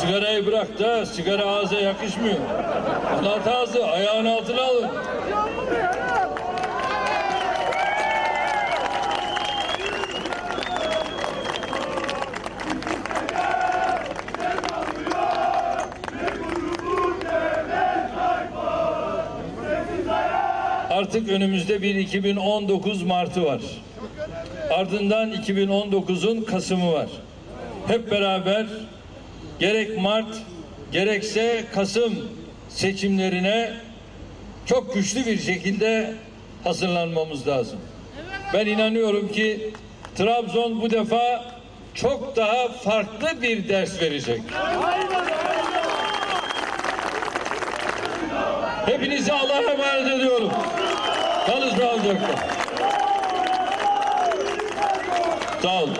sigarayı bırak da sigara ağza yakışmıyor. Anlat ağzı ayağın altına alın. Artık önümüzde bir 2019 Mart'ı var. Ardından 2019'un Kasım'ı var. Hep beraber gerek Mart gerekse Kasım seçimlerine çok güçlü bir şekilde hazırlanmamız lazım. Ben inanıyorum ki Trabzon bu defa çok daha farklı bir ders verecek. Hepinizi Allah'a emanet ediyorum. Kalın sağlıcakla. Sağ olun.